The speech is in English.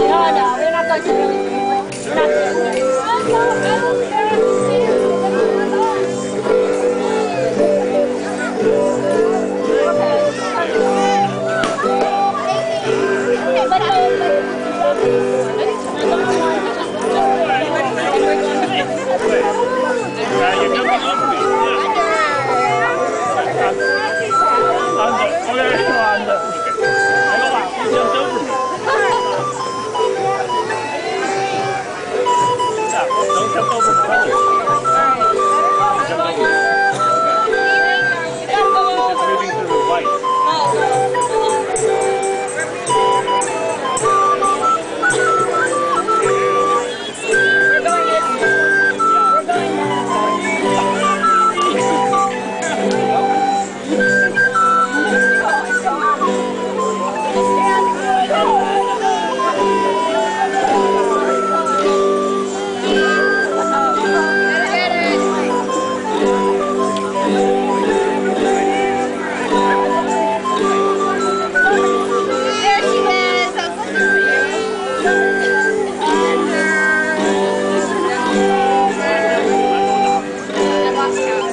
No, no, we're not going to really. Yeah, Count.